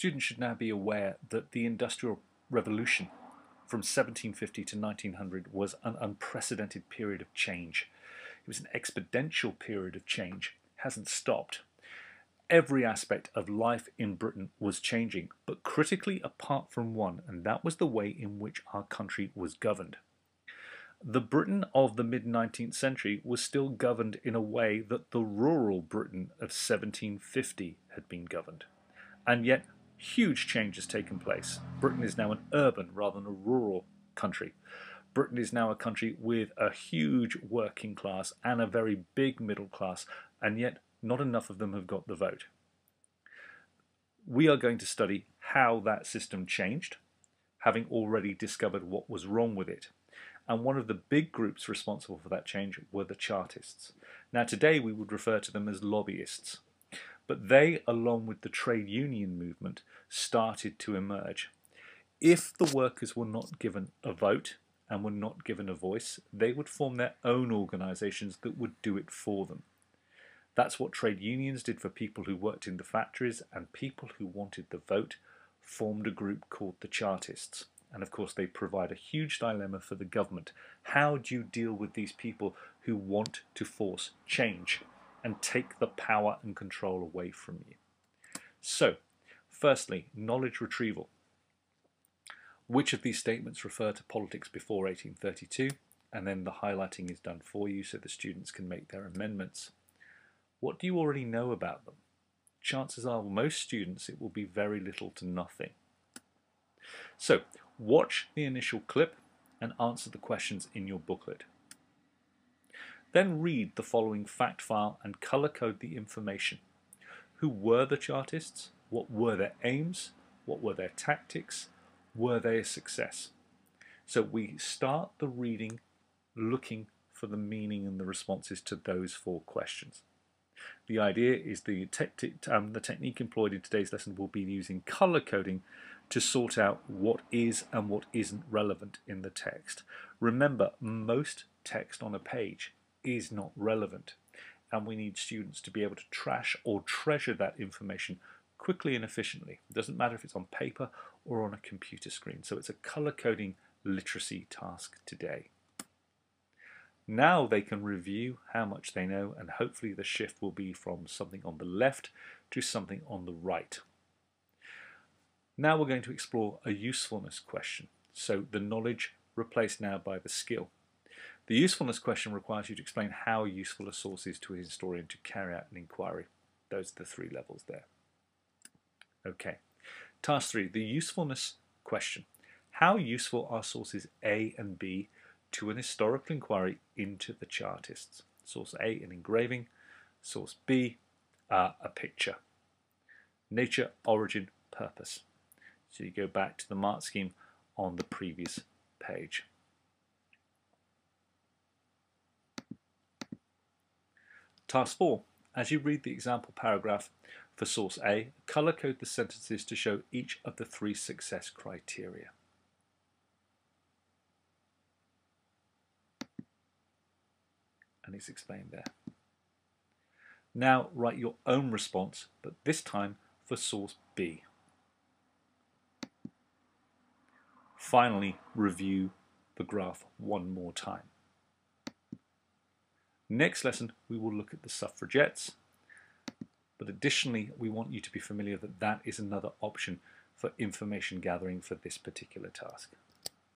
students should now be aware that the Industrial Revolution from 1750 to 1900 was an unprecedented period of change. It was an exponential period of change, hasn't stopped. Every aspect of life in Britain was changing, but critically apart from one, and that was the way in which our country was governed. The Britain of the mid 19th century was still governed in a way that the rural Britain of 1750 had been governed. And yet, huge change has taken place. Britain is now an urban rather than a rural country. Britain is now a country with a huge working class and a very big middle class, and yet not enough of them have got the vote. We are going to study how that system changed, having already discovered what was wrong with it. And one of the big groups responsible for that change were the Chartists. Now, today we would refer to them as lobbyists. But they, along with the trade union movement, started to emerge. If the workers were not given a vote and were not given a voice, they would form their own organisations that would do it for them. That's what trade unions did for people who worked in the factories, and people who wanted the vote formed a group called the Chartists. And of course, they provide a huge dilemma for the government. How do you deal with these people who want to force change? And take the power and control away from you. So, firstly, knowledge retrieval. Which of these statements refer to politics before 1832? And then the highlighting is done for you so the students can make their amendments. What do you already know about them? Chances are, most students, it will be very little to nothing. So, watch the initial clip and answer the questions in your booklet. Then read the following fact file and color code the information. Who were the Chartists? What were their aims? What were their tactics? Were they a success? So we start the reading looking for the meaning and the responses to those four questions. The idea is the, te um, the technique employed in today's lesson will be using color coding to sort out what is and what isn't relevant in the text. Remember, most text on a page is not relevant. And we need students to be able to trash or treasure that information quickly and efficiently. It doesn't matter if it's on paper or on a computer screen. So it's a color coding literacy task today. Now they can review how much they know and hopefully the shift will be from something on the left to something on the right. Now we're going to explore a usefulness question. So the knowledge replaced now by the skill. The usefulness question requires you to explain how useful a source is to a historian to carry out an inquiry. Those are the three levels there. Okay. Task 3. The usefulness question. How useful are sources A and B to an historical inquiry into the Chartists? Source A, an engraving. Source B, uh, a picture. Nature, origin, purpose. So you go back to the mark scheme on the previous page. Task 4. As you read the example paragraph for source A, color code the sentences to show each of the three success criteria. And it's explained there. Now write your own response, but this time for source B. Finally, review the graph one more time. Next lesson, we will look at the suffragettes. But additionally, we want you to be familiar that that is another option for information gathering for this particular task.